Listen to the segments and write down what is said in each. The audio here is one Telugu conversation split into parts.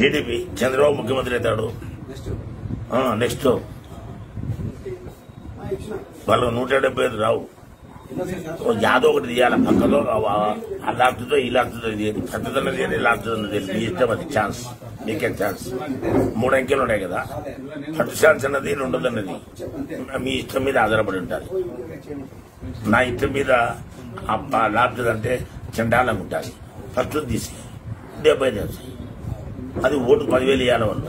టీడీపీ చంద్రబాబు ముఖ్యమంత్రి అవుతాడు. నెక్స్ట్. వాళ్ళకు నూట డెబ్బై ఐదు రావు. యాదో ఒకటి తీయాలి. పక్కలో అలాంటిదో ఇలాంటిదో తీయాలి పెద్దదన్న తీయాలి ఇలాంటిదో తీయాలి మీ ఇష్టం అది ఛాన్స్. మీకే ఛాన్స్. మూడు అంకెలు ఉన్నాయి కదా. ఫస్ట్ ఛాన్స్ అన్నది రెండోది అన్నది. మీ ఇష్టం మీద ఆధారపడి ఉంటుంది నా ఇష్టం మీద లాంటిది అంటే చండాలం ఉంటుంది ఫస్ట్ తీసి డెబ్బై అది ఓటు పదివేలు ఇవ్వాలి వాళ్ళు.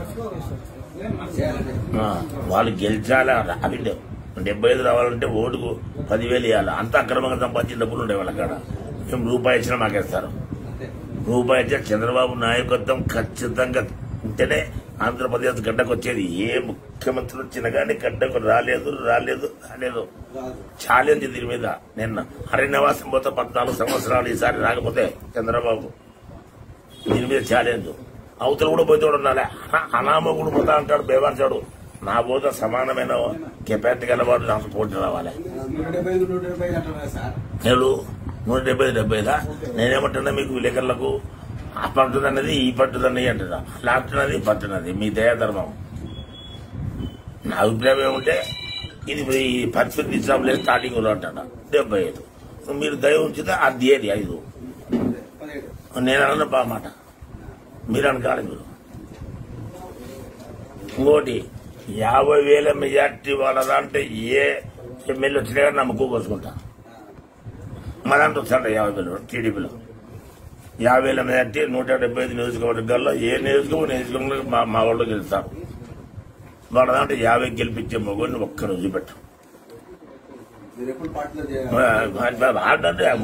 వాళ్ళు గెలిచాలా అవి డెబ్బై ఐదు రావాలంటే ఓటుకు పదివేలు ఇవ్వాలి అంత అక్రమంగా సంపాదించిన డబ్బులు ఉండే వాళ్ళ కాడ. మేము రూపాయి ఇచ్చినా మాకేస్తారు. రూపాయి ఇచ్చిన చంద్రబాబు నాయకత్వం ఖచ్చితంగా ఉంటేనే ఆంధ్రప్రదేశ్ గడ్డకు వచ్చేది ఏ ముఖ్యమంత్రి వచ్చినా కానీ గడ్డకు రాలేదు రాలేదు రాలేదు. ఛాలెంజ్ దీని మీద. నిన్న హరినివాసం పోతే పద్నాలుగు సంవత్సరాలు ఈసారి రాకపోతే చంద్రబాబు దీని మీద ఛాలెంజ్. అవతల కూడా పోతాడు ఉండాలి. అనామకుడు పోతా అంటాడు బేవర్చాడు నా పోత సమానమైన కెపాసిటీ గలవాడు నాకు పోటీ రావాలి. నూట నూట డెబ్బై ఐదు నేను నూట డెబ్బై ఐదు? ఐదా నేనేమంటున్నా మీకు విలేకరులకు? ఆ పట్టుదన్నది ఈ పట్టుదన్నది అంటున్నా. లాప్టున్నది పట్టున్నది మీ దయాధర్మం నా అభిప్రాయం ఏమంటే ఇది ఈ పరిస్థితి ఇస్తాం లేదు స్టార్టింగ్ అంటాడు డెబ్బై ఐదు. మీరు దయ ఉంచితే అది ఏది? ఐదు. నేను అన్న బా మాట. మీరు అనకాలి మీరు. ఇంకోటి యాభై వేల మెజార్టీ వాళ్ళదా అంటే ఏ ఎమ్మెల్యే వచ్చినా కానీ నమ్మకం కోసుకుంటా. మనంత వస్తాడు యాభై వేలు టీడీపీలో. యాభై వేల మెజార్టీ నూట డెబ్బై ఐదు నియోజకవర్గాల్లో ఏ నియోజకవర్గం నియోజకవర్గంలో మా మా వాళ్ళు గెలుస్తారు వాళ్ళ దాంట్లో యాభై గెలిపించే మగవాడిని ఒక్క రోజు పెట్టు. మీరు ఎప్పుడు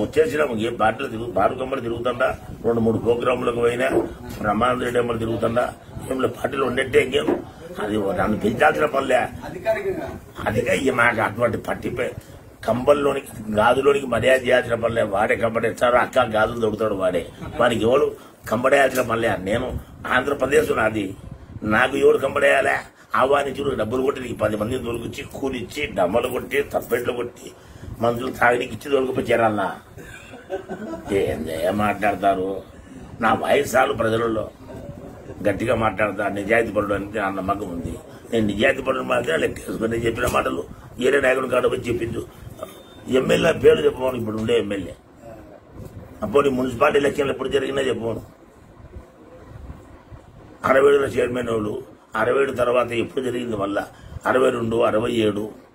వచ్చేసిన ఏ పార్టీలో తిరుగు పార్కమ్మలు తిరుగుతుండా రెండు మూడు ప్రోగ్రాంలకు పోయినా బ్రహ్మానంద రెడ్డి అమ్మలు తిరుగుతుండా ఏం పార్టీలు ఉండేట్టే ఇంకేం? అది నన్ను పెంచాల్సిన పనులే. అదిగా ఈ మాకు అటువంటి పట్టిపై కంబల్లోనికి గాజులోనికి మర్యాద చేయాల్సిన పనులే. వాడే కంబడేస్తారు అక్క గాజులు దొరుకుతాడు వాడే. వానికి ఎవడు కంబడేయాల్సిన పనులే. నేను ఆంధ్రప్రదేశ్ నాది. నాకు ఎవడు కంబడేయాలా ఆహ్వానించి డబ్బులు కొట్టి నీకు పది మందిని దొరికిచ్చి కూలిచ్చి డమ్మలు కొట్టి తప్పెట్లు కొట్టి మందులు తాగడానికి ఇచ్చి దొరికిపోయి చేరాలనా ఏందే మాట్లాడతారు? నా వయసాలు ప్రజలలో. గట్టిగా మాట్లాడతా నిజాయితీ పరుడు అంటే నా నమ్మకం ఉంది. నేను నిజాయితీ పరుడు మాత్రమే లెక్కేసుకుని చెప్పిన మాటలు ఏరే నాయకుడు కాడ వచ్చి చెప్పించు ఎమ్మెల్యే పేరు చెప్పమను ఇప్పుడు ఉండే ఎమ్మెల్యే. అప్పుడు మున్సిపాలిటీ ఎలక్షన్లు ఎప్పుడు జరిగినా చెప్పమను. అరవై చైర్మన్ వాళ్ళు అరవై ఏడు తర్వాత ఎప్పుడు జరిగింది మళ్ళా? అరవై రెండు అరవై ఏడు.